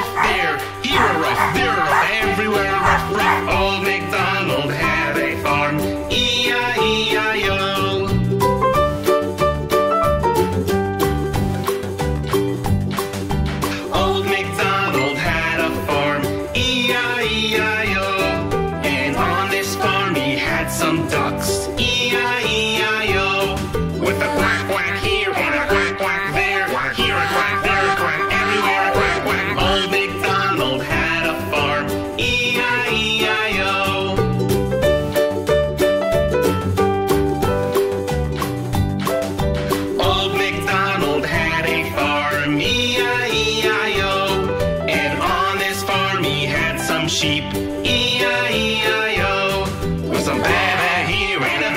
rough there, here a there a everywhere a all make sheep, E-I-E-I-O. With some baa here and